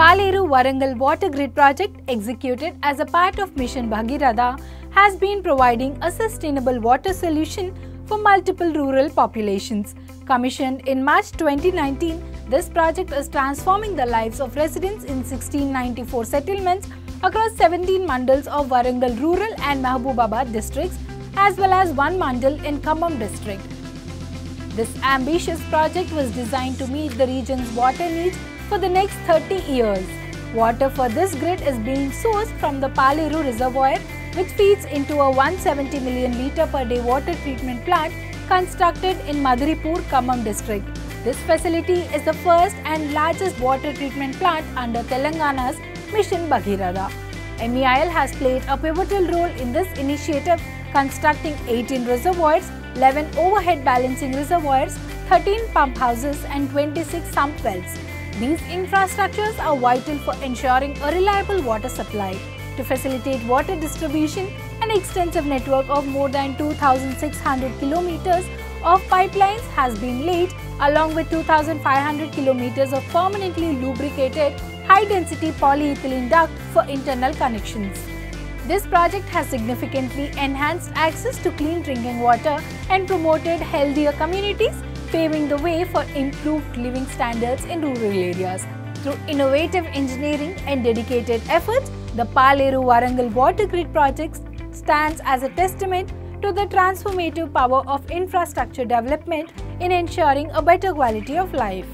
Paleru Warangal Water Grid project, executed as a part of Mission Bhagiratha, has been providing a sustainable water solution for multiple rural populations. Commissioned in March 2019, this project is transforming the lives of residents in 1694 settlements across 17 mandals of Warangal rural and Mahbubabad districts as well as one mandal in Khammam district. This ambitious project was designed to meet the region's water needs for the next 30 years. Water for this grid is being sourced from the Paleru reservoir which feeds into a 170 million litre per day water treatment plant constructed in Madaripur, Khammam district. This facility is the first and largest water treatment plant under Telangana's Mission Bhagiratha. MEIL has played a pivotal role in this initiative, constructing 18 reservoirs, 11 overhead balancing reservoirs, 13 pump houses and 26 sump wells. These infrastructures are vital for ensuring a reliable water supply. To facilitate water distribution, an extensive network of more than 2,600 kilometers of pipelines has been laid along with 2,500 kilometers of permanently lubricated high-density polyethylene duct for internal connections. This project has significantly enhanced access to clean drinking water and promoted healthier communities, paving the way for improved living standards in rural areas. Through innovative engineering and dedicated efforts, the Paleru Warangal Water Grid project stands as a testament to the transformative power of infrastructure development in ensuring a better quality of life.